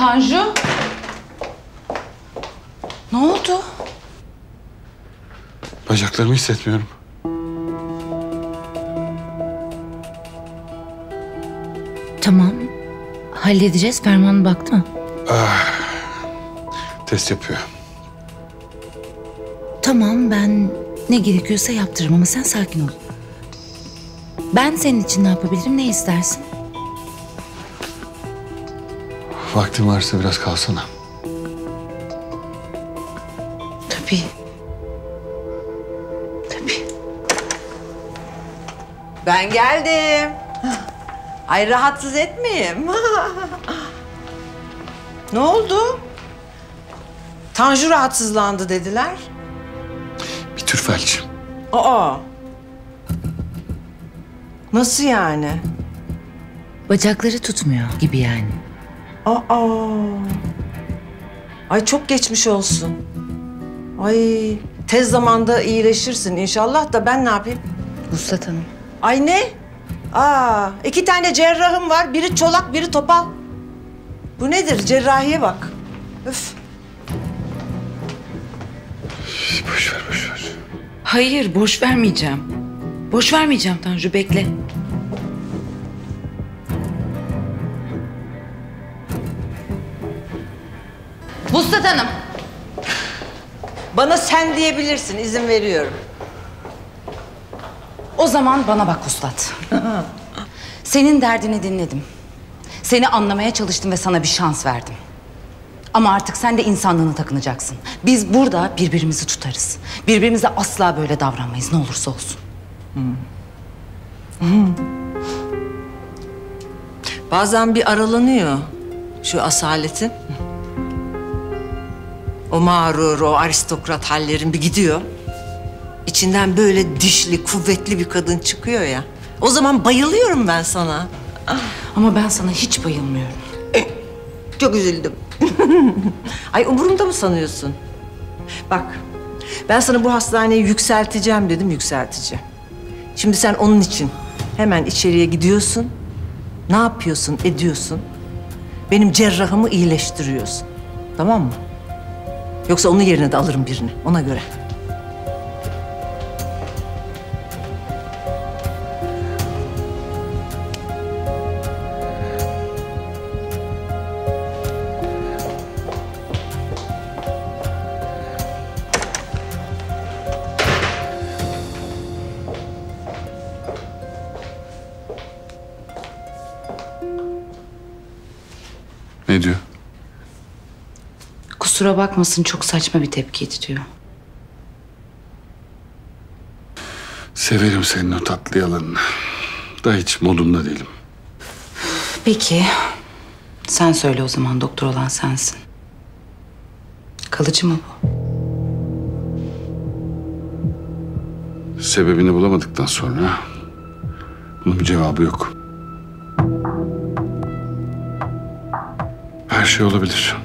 Tanju? Ne oldu? Bacaklarımı hissetmiyorum. Tamam. Halledeceğiz. Ferman baktı mı? Test yapıyor. Tamam ben ne gerekiyorsa yaptırırım ama sen sakin ol. Ben senin için ne yapabilirim ne istersin? Vaktin varsa biraz kalsana. Tabii. Tabii. Ben geldim. Ay rahatsız etmeyeyim. ne oldu? Tanju rahatsızlandı dediler. Bir tür felç. Aa. Nasıl yani? Bacakları tutmuyor gibi yani. Aa. Ay çok geçmiş olsun. Ay tez zamanda iyileşirsin inşallah da ben ne yapayım? Vuslat Hanım. Ay ne? Aa, iki tane cerrahım var. Biri çolak, biri topal. Bu nedir? Cerrahiye bak. Öf. Boş ver boş ver. Hayır, boş vermeyeceğim. Boş vermeyeceğim Tanju, bekle. Vuslat Hanım. Bana sen diyebilirsin. izin veriyorum. O zaman bana bak Vuslat. Senin derdini dinledim. Seni anlamaya çalıştım ve sana bir şans verdim. Ama artık sen de insanlığını takınacaksın. Biz burada birbirimizi tutarız. Birbirimize asla böyle davranmayız ne olursa olsun. Bazen bir aralanıyor şu asaletin. O mağrur, o aristokrat hallerin bir gidiyor. İçinden böyle dişli, kuvvetli bir kadın çıkıyor ya. O zaman bayılıyorum ben sana. Ama ben sana hiç bayılmıyorum. Çok üzüldüm. Ay umurumda mı sanıyorsun? Bak, ben sana bu hastaneyi yükselteceğim dedim, yükselteceğim. Şimdi sen onun için hemen içeriye gidiyorsun. Ne yapıyorsun, ediyorsun? Benim cerrahımı iyileştiriyorsun. Tamam mı? Yoksa onun yerine de alırım birini, ona göre. Ne diyor? Kusura bakmasın çok saçma bir tepkiydi diyor. Severim senin o tatlı yalanını. Da hiç modumda değilim. Peki. Sen söyle o zaman doktor olan sensin. Kalıcı mı bu? Sebebini bulamadıktan sonra bunun bir cevabı yok. Her şey olabilir.